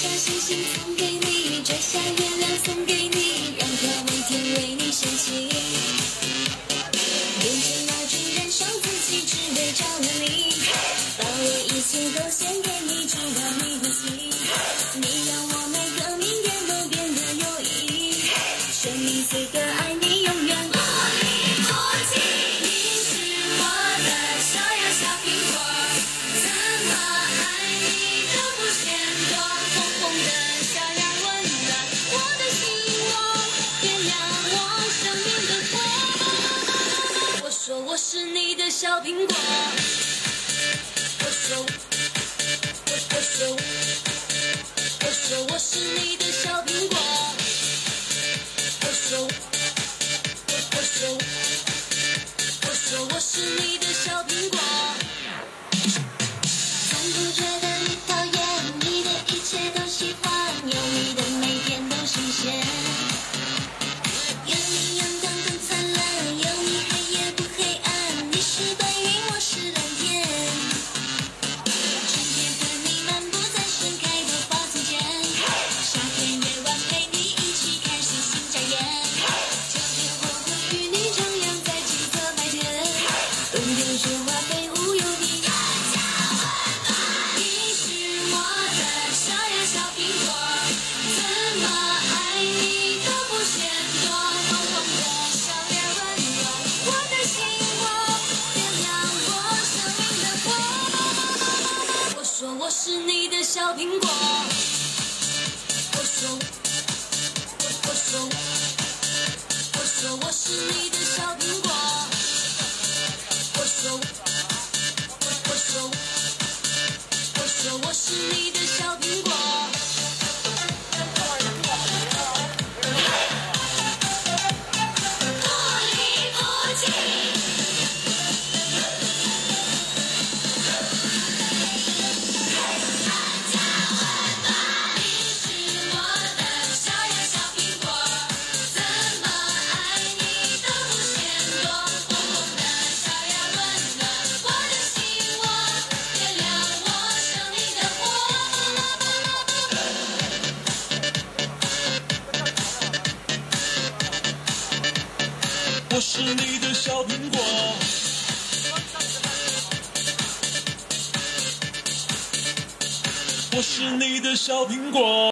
下星星送给你，摘下月亮送给你，让它每天为你升起。点成蜡烛燃烧自己，只为照亮你，把我一切都献给你，直到你呼吸。你让我每个明天都变得有意义，生命随歌。是你的小苹果。我说，我我说，我说我是你的小苹果。我说，我我说，我说我是你的。春天雪花飞舞，有你更加温暖。你是我的小呀小苹果，怎么爱你都不嫌多。红红的小脸温暖我的心窝，点亮我生命的火。我说我是你的小苹果，我说我说我说我是你的小苹果。我是你的小苹果。我是你的小苹果。